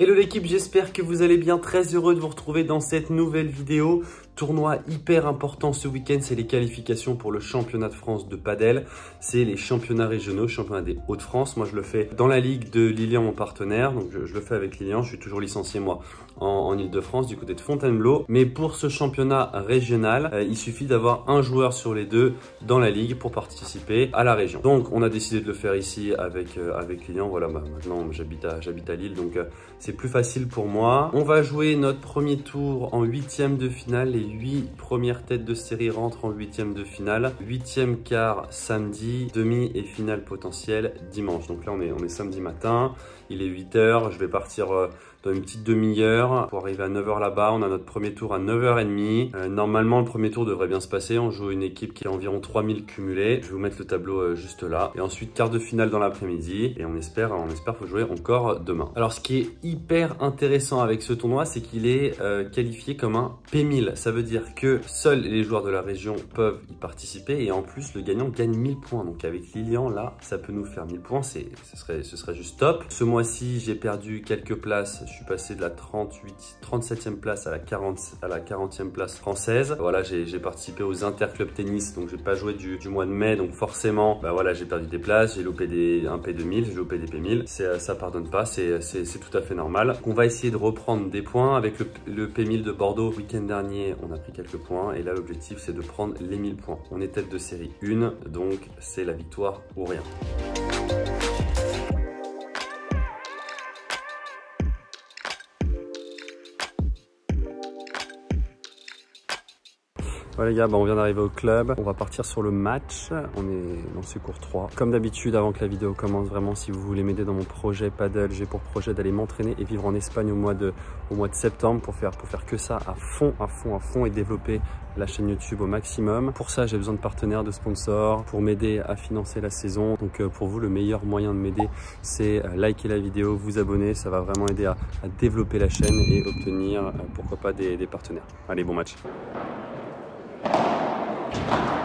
Hello l'équipe, j'espère que vous allez bien. Très heureux de vous retrouver dans cette nouvelle vidéo. Tournoi hyper important ce week-end, c'est les qualifications pour le championnat de France de padel. C'est les championnats régionaux, championnat des Hauts-de-France. Moi, je le fais dans la ligue de Lilian, mon partenaire. Donc, je, le fais avec Lilian. Je suis toujours licencié, moi, en, Ile-de-France, du côté de Fontainebleau. Mais pour ce championnat régional, euh, il suffit d'avoir un joueur sur les deux dans la ligue pour participer à la région. Donc, on a décidé de le faire ici avec, euh, avec Lilian. Voilà, bah, maintenant, j'habite à, à Lille, donc euh, c'est plus facile pour moi. On va jouer notre premier tour en huitième de finale. Les 8 premières têtes de série rentrent en huitième de finale. Huitième quart samedi, demi et finale potentielle dimanche. Donc là, on est, on est samedi matin. Il est 8h. Je vais partir euh, une petite demi-heure pour arriver à 9h là-bas. On a notre premier tour à 9h30. Euh, normalement, le premier tour devrait bien se passer. On joue une équipe qui a environ 3000 cumulés. Je vais vous mettre le tableau euh, juste là. Et ensuite, quart de finale dans l'après-midi. Et on espère, on espère faut jouer encore demain. Alors, ce qui est hyper intéressant avec ce tournoi, c'est qu'il est, euh, qualifié comme un P1000. Ça veut dire que seuls les joueurs de la région peuvent y participer. Et en plus, le gagnant gagne 1000 points. Donc, avec Lilian, là, ça peut nous faire 1000 points. Ce serait, ce serait juste top. Ce mois-ci, j'ai perdu quelques places je suis passé de la 38, 37e place à la, 40, à la 40e place française. Voilà, j'ai participé aux interclubs tennis, donc j'ai pas joué du, mois de mai, donc forcément, bah voilà, j'ai perdu des places, j'ai loupé des, un P2000, j'ai loupé des P1000. Ça pardonne pas, c'est tout à fait normal. on va essayer de reprendre des points avec le, le P1000 de Bordeaux. Week-end dernier, on a pris quelques points et là, l'objectif, c'est de prendre les 1000 points. On est tête de série 1, donc c'est la victoire ou rien. Voilà les gars, bah, on vient d'arriver au club. On va partir sur le match. On est dans ce cours 3. Comme d'habitude, avant que la vidéo commence, vraiment, si vous voulez m'aider dans mon projet paddle, j'ai pour projet d'aller m'entraîner et vivre en Espagne au mois de, septembre pour faire, que ça à fond, à fond, à fond et développer la chaîne YouTube au maximum. Pour ça, j'ai besoin de partenaires, de sponsors pour m'aider à financer la saison. Donc euh, pour vous, le meilleur moyen de m'aider, c'est euh, liker la vidéo, vous abonner. Ça va vraiment aider à, développer la chaîne et obtenir, euh, pourquoi pas, des partenaires. Allez, bon match. Thank you.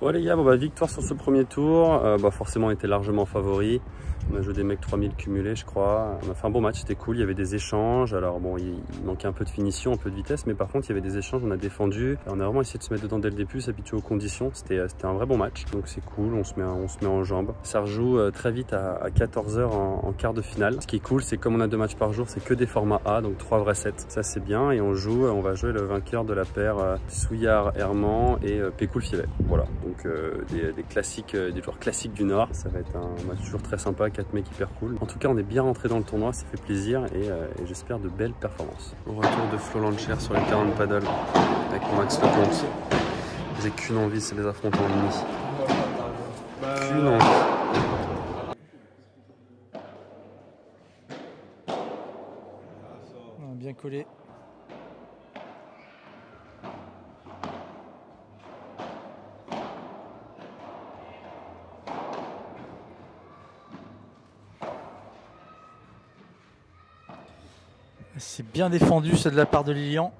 Ouais les gars, bon, bah, victoire sur ce premier tour, euh, bah, forcément était largement favori. On a joué des mecs 3000 cumulés, je crois. On a fait un bon match, c'était cool. Il y avait des échanges. Alors bon, il, manquait un peu de finition, un peu de vitesse, mais par contre, il y avait des échanges. On a défendu. On a vraiment essayé de se mettre dedans dès le début, s'habituer aux conditions. C'était un vrai bon match. Donc c'est cool. On se met, on se met en jambes. Ça rejoue euh, très vite à, 14h en, quart de finale. Ce qui est cool, c'est comme on a deux matchs par jour, c'est que des formats A, donc trois vrais sets. Ça c'est bien. Et on joue, on va jouer le vainqueur de la paire euh, Souillard Herman et euh, Pécoul Filet. Voilà. Donc des, classiques, des joueurs classiques du Nord. Ça va être un match toujours très sympa. Quatre mecs hyper cool. En tout cas, on est bien rentré dans le tournoi, ça fait plaisir et, euh, j'espère de belles performances. Au retour de Flo Lancher sur les terrains de paddle avec Max Lecomte. J'ai qu'une envie, c'est les affronter en mini. Qu'une envie. Bien collé. C'est bien défendu, c'est de la part de Lilian.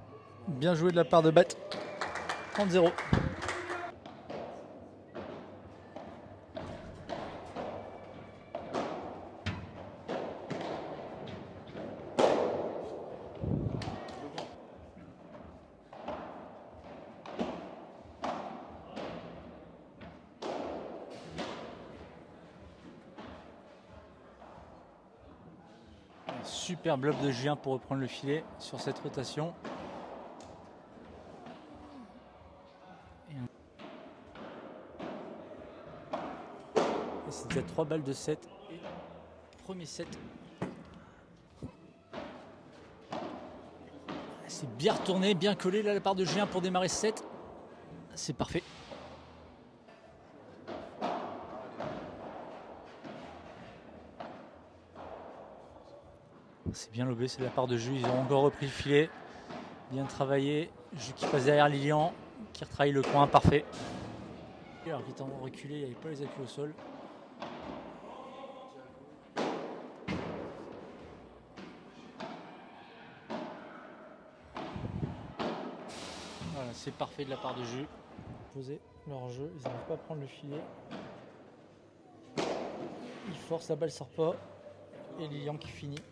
Bien joué de la part de Bat. 30-0. Super bloc de Julien pour reprendre le filet sur cette rotation. C'est déjà 3 balles de 7. premier set. C'est bien retourné, bien collé là la part de Julien pour démarrer ce set. C'est parfait. C'est bien lobé, c'est de la part de Jus. Ils ont encore repris le filet. Bien travaillé. Jus qui passe derrière Lilian, qui retravaille le coin, parfait. Alors qui étant reculé, il n'y avait pas les appuis au sol. Voilà, c'est parfait de la part de Jus. Poser leur jeu, ils n'arrivent pas à prendre le filet. Ils forcent, la balle sort pas. Et Lilian qui finit.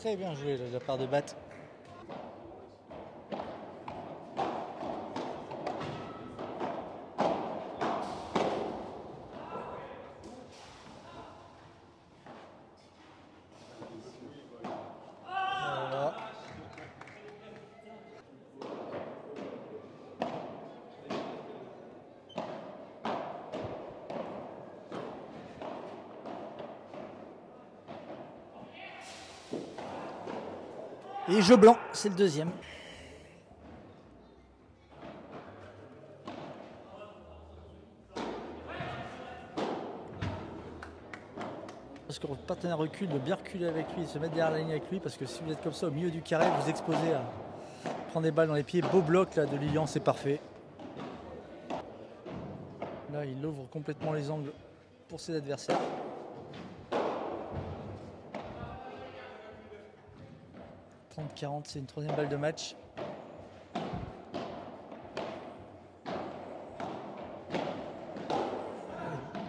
très bien joué de la part de Bat. Et jeu blanc, c'est le deuxième. Parce que votre partenaire recule, de bien reculer avec lui, se mettre derrière la ligne avec lui, parce que si vous êtes comme ça au milieu du carré, vous exposez à prendre des balles dans les pieds. Beau bloc là de Lilian, c'est parfait. Là, il ouvre complètement les angles pour ses adversaires. 30-40, c'est une troisième balle de match.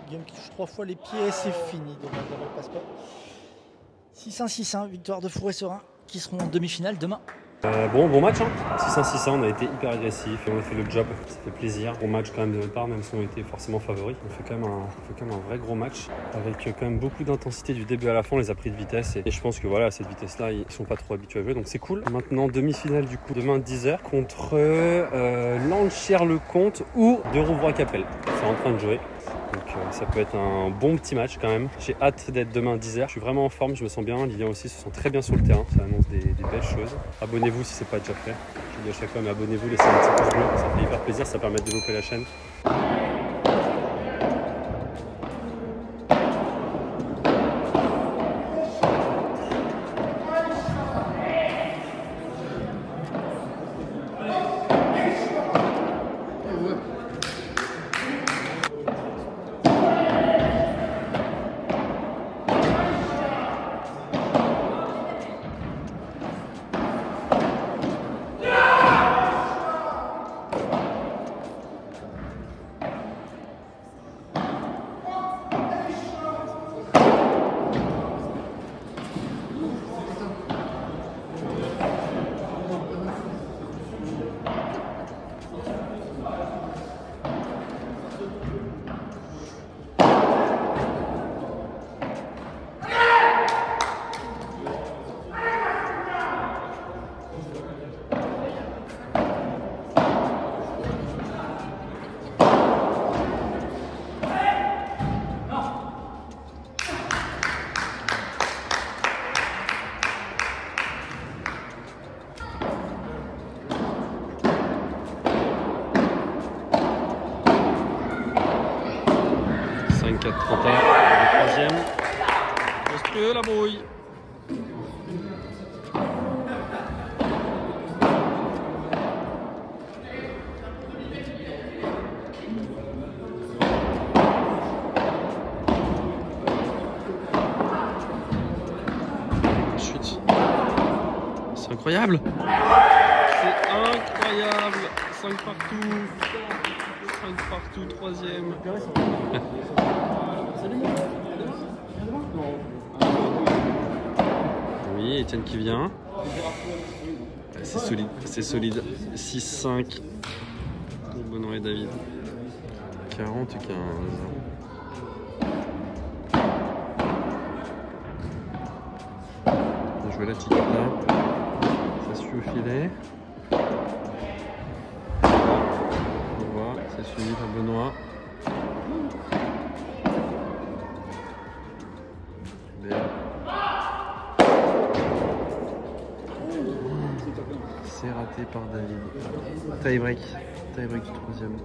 Guillaume qui touche trois fois les pieds et c'est fini. Donc la passe pas. 6-1-6-1, victoire de Fourré Serein qui seront en demi-finale demain. Euh, bon, bon match, hein 6-1-6-1, on a été hyper agressif et on a fait le job, ça fait plaisir. Bon match quand même de notre part, même si on était forcément favoris. On fait, quand même un, fait quand même un vrai gros match avec quand même beaucoup d'intensité du début à la fin, on les a pris de vitesse et, je pense que voilà, cette vitesse-là, ils sont pas trop habitués à jouer, donc c'est cool. Maintenant, demi-finale du coup, demain 10h contre euh, le Comte ou de Rouvroy-Capelle. C'est en train de jouer. Euh, ça peut être un bon petit match quand même. J'ai hâte d'être demain à 10h. Je suis vraiment en forme, je me sens bien. Lilian aussi se sent très bien sur le terrain. Ça annonce des, belles choses. Abonnez-vous si ce n'est pas déjà fait. Je dis à chaque fois, mais abonnez-vous, laissez un petit pouce bleu. Ça fait hyper plaisir, ça permet de développer la chaîne. Incroyable. C'est incroyable. 5 partout. 5 partout, troisième. Oui, Etienne qui vient. C'est solide, c'est solide. 6-5 pour Benoît et David. 40 15. Bien joué la petite là. Au filet. C'est suivi par Benoît. C'est raté par David. Tie break. Tie break du troisième.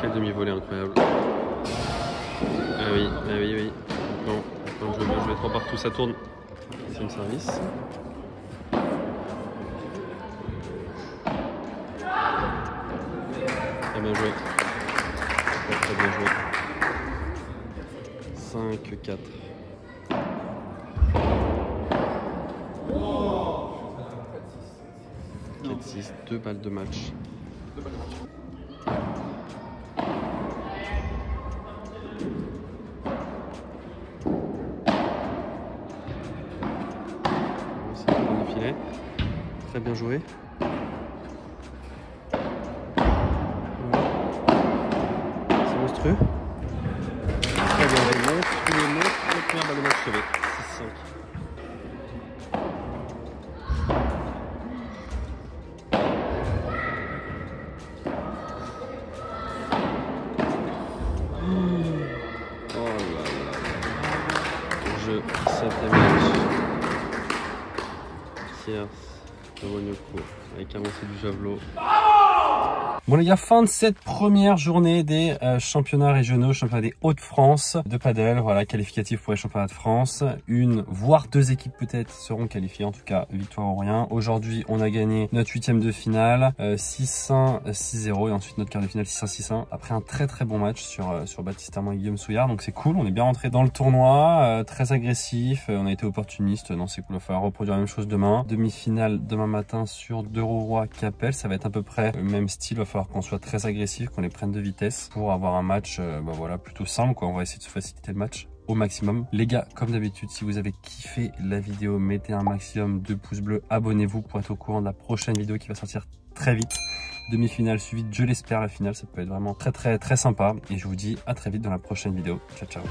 Quel demi-volée incroyable. Ah oui, ah oui, oui. Bon, bon, je vais bien jouer 3 partout, ça tourne. C'est une service. Très bien joué. Très, bien joué. 5, 4. Quatre, 6, 2 balles de match. C'est Bien joué. C'est monstrueux. Très bien joué. Monstrueux, monstrueux. Première balle de match sauvée. 6-5. Avec avancée du javelot. Bon les gars, fin de cette première journée des euh, championnats régionaux, championnat des Hauts-de-France de padel, voilà, qualificatif pour les championnats de France. Une, voire deux équipes peut-être seront qualifiées, en tout cas victoire ou rien. Aujourd'hui, on a gagné notre huitième de finale, euh, 6-1, 6-0 et ensuite notre quart de finale 6-1, 6-1. Après un très très bon match sur, euh, sur Baptiste Armand et Guillaume Souillard, donc c'est cool, on est bien rentré dans le tournoi, euh, très agressif, euh, on a été opportuniste, non c'est cool, il va falloir reproduire la même chose demain. Demi-finale demain matin sur deux Capel, ça va être à peu près le même style, falloir qu'on soit très agressif, qu'on les prenne de vitesse pour avoir un match euh, bah voilà, plutôt simple. Quoi. On va essayer de se faciliter le match au maximum. Les gars, comme d'habitude, si vous avez kiffé la vidéo, mettez un maximum de pouces bleus, abonnez-vous pour être au courant de la prochaine vidéo qui va sortir très vite. Demi-finale suivie, je l'espère, la finale, ça peut être vraiment très très très sympa. Et je vous dis à très vite dans la prochaine vidéo. Ciao ciao